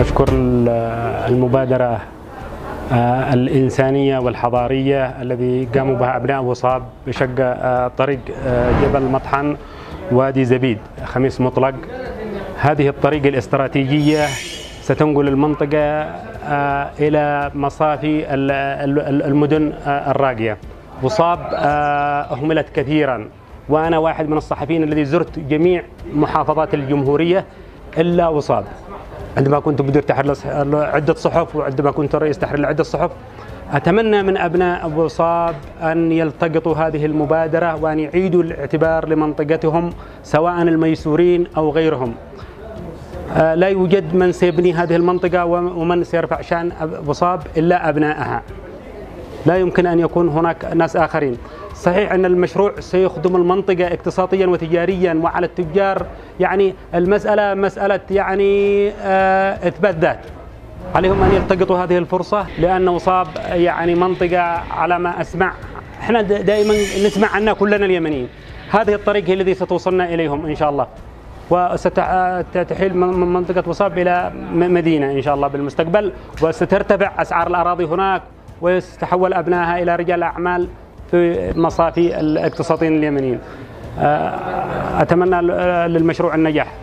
أشكر المبادرة الإنسانية والحضارية الذي قاموا بها أبناء وصاب بشق طريق جبل مطحن وادي زبيد خميس مطلق. هذه الطريق الاستراتيجية ستنقل المنطقة إلى مصافي المدن الراقية. وصاب أهملت كثيرا. وأنا واحد من الصحفيين الذي زرت جميع محافظات الجمهورية إلا وصاب. عندما كنت مدير تحرير عدة صحف وعندما كنت رئيس تحرير لعدة صحف أتمنى من أبناء أبو صاب أن يلتقطوا هذه المبادرة وأن يعيدوا الاعتبار لمنطقتهم سواء الميسورين أو غيرهم. لا يوجد من سيبني هذه المنطقة ومن سيرفع شأن أبو صاب إلا أبنائها. لا يمكن أن يكون هناك ناس آخرين. صحيح أن المشروع سيخدم المنطقة اقتصاديا وتجاريا وعلى التجار يعني المسألة مسألة يعني إثبات ذات. عليهم أن يلتقطوا هذه الفرصة لأن وصاب يعني منطقة على ما أسمع. إحنا دائما نسمع عنها كلنا اليمنيين. هذه الطريق هي التي ستوصلنا إليهم إن شاء الله. وستحيل من منطقة وصاب إلى مدينة إن شاء الله بالمستقبل. وسترتفع أسعار الأراضي هناك ويتحول أبنائها إلى رجال أعمال. في مصافي الاقتصاديين اليمنيين. أتمنى للمشروع النجاح.